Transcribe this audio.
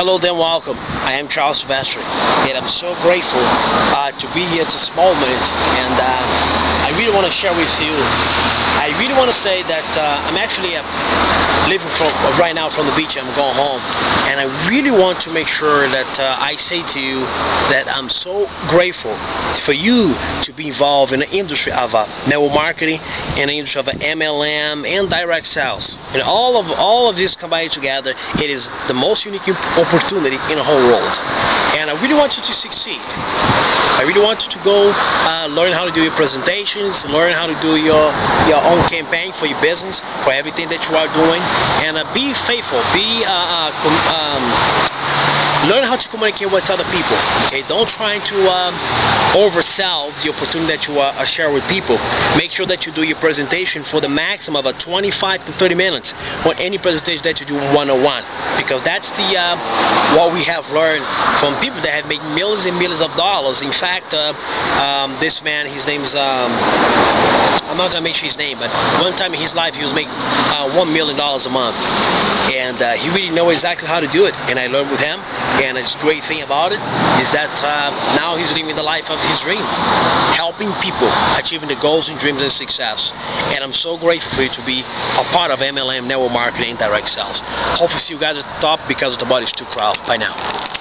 Hello then welcome. I am Charles Silvestre and I'm so grateful uh, to be here at this moment and uh, I really want to share with you I really want to say that uh, I'm actually uh, living from right now from the beach I'm going home and I really want to make sure that uh, I say to you that I'm so grateful for you to be involved in the industry of uh, network marketing and the industry of MLM and direct sales and all of all of this combined together it is the most unique opportunity in the whole world. And I really want you to succeed. Really want you to go uh, learn how to do your presentations, learn how to do your your own campaign for your business, for everything that you are doing, and uh, be faithful, be uh, uh um, learn how to communicate with other people. Okay, don't try to um, oversell the opportunity that you uh, share with people. Make sure that you do your presentation for the maximum of 25 to 30 minutes on any presentation that you do one-on-one, because that's the uh, what we have learned from people that have made millions and millions of dollars. In fact, uh, um, this man, his name is. Um, I'm not gonna mention his name, but one time in his life he was making uh, one million dollars a month, and uh, he really know exactly how to do it. And I learned with him, and it's great thing about it is that uh, now he's living the life of his dream, helping people achieving the goals and dreams and success. And I'm so grateful for you to be a part of MLM network marketing direct sales. Hopefully see you guys at the top because the body's too crowded. Bye now.